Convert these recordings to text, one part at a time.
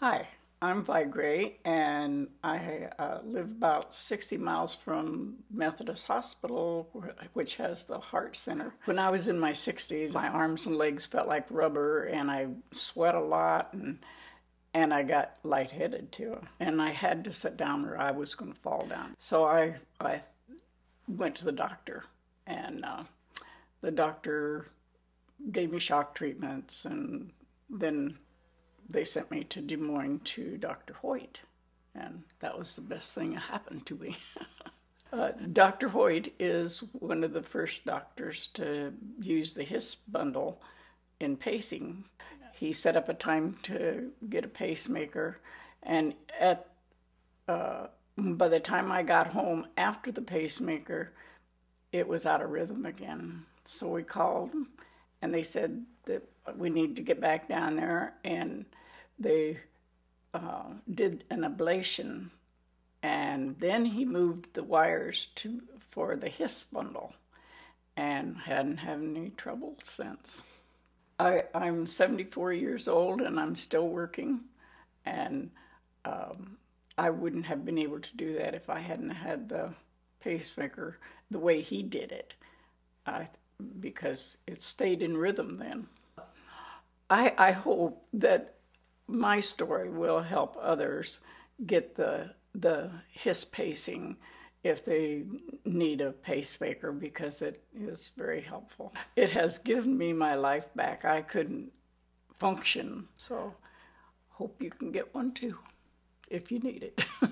Hi, I'm Vi Gray, and I uh, live about 60 miles from Methodist Hospital, which has the heart center. When I was in my 60s, my arms and legs felt like rubber, and I sweat a lot, and and I got lightheaded too. And I had to sit down, or I was going to fall down. So I I went to the doctor, and uh, the doctor gave me shock treatments, and then they sent me to Des Moines to Dr. Hoyt, and that was the best thing that happened to me. uh, Dr. Hoyt is one of the first doctors to use the HIS bundle in pacing. He set up a time to get a pacemaker, and at uh, by the time I got home after the pacemaker, it was out of rhythm again. So we called, and they said that we need to get back down there and they uh, did an ablation and then he moved the wires to for the HIS bundle and hadn't had any trouble since. I, i'm 74 years old and i'm still working and um, i wouldn't have been able to do that if i hadn't had the pacemaker the way he did it. I, because it stayed in rhythm then. I, I hope that my story will help others get the the HIS pacing if they need a pacemaker because it is very helpful. It has given me my life back. I couldn't function, so hope you can get one too if you need it.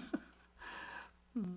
mm.